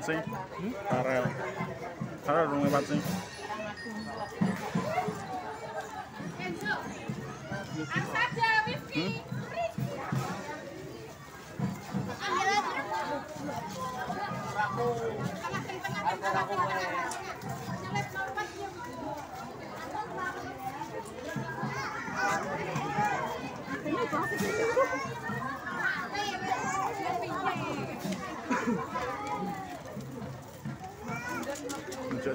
pancing Karel Karel rumah pancing hmm? Ambil aja.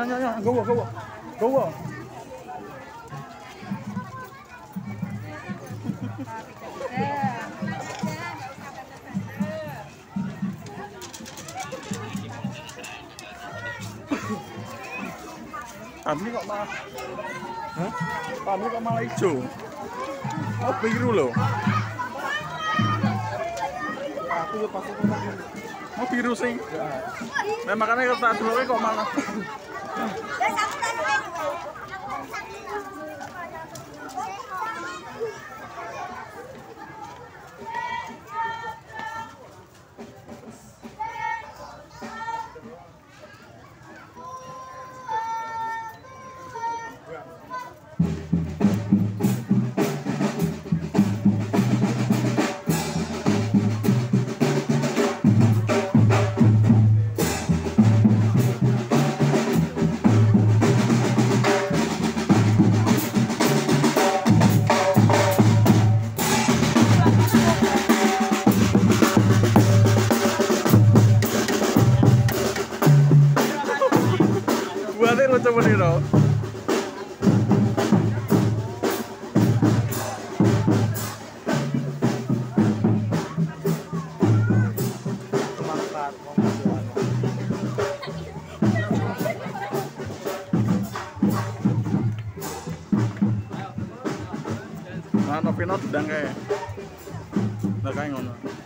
야, 야, 야, 거고, 거고, 거고. Tắm đi cậu ma Hả? Tắm đi cậu ma lấy chủ Ốc bí ru lửa À, tôi được bắt tôi bắt mau biru sing nah makanya kertas dulu kok malah ya, Bro. Nah, no pinot dang kayak. Ya? Nah, kayak ngono.